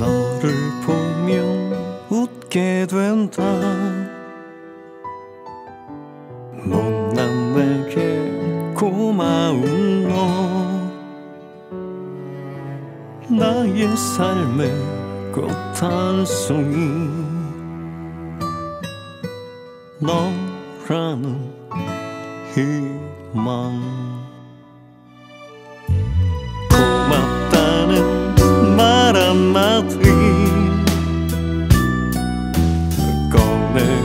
너를 보며 웃게 된다. 못난 내게 고마운 너. 나의 삶의 꽃 한 송이. 너라는 희망.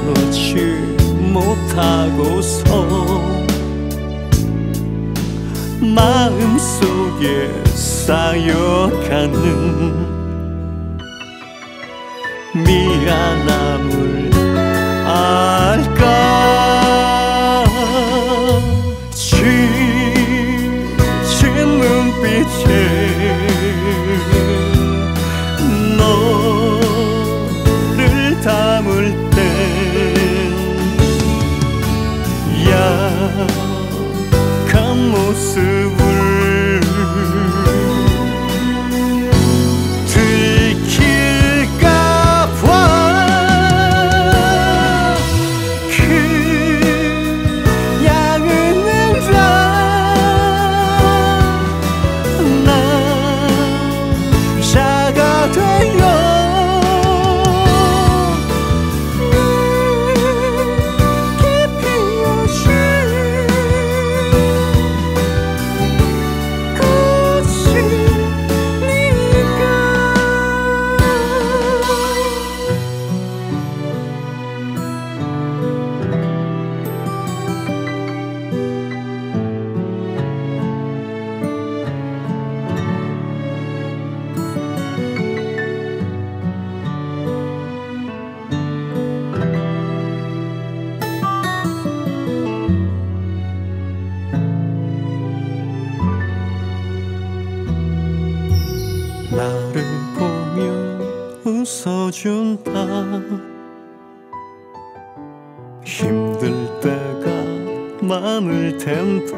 놓지 못하고서 마음속에 쌓여가는 미안함을 알 かもする 나를 보며 웃어준다. 힘들 때가 많을 텐데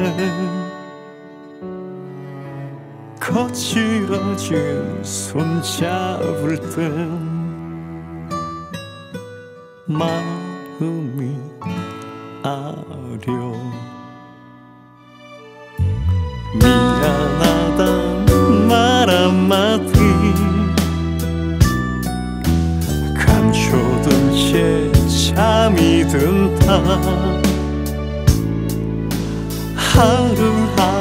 거칠어진 손 잡을 땐 마음이 아려 한마디 감춰둔 채 잠이 든다. 하루하루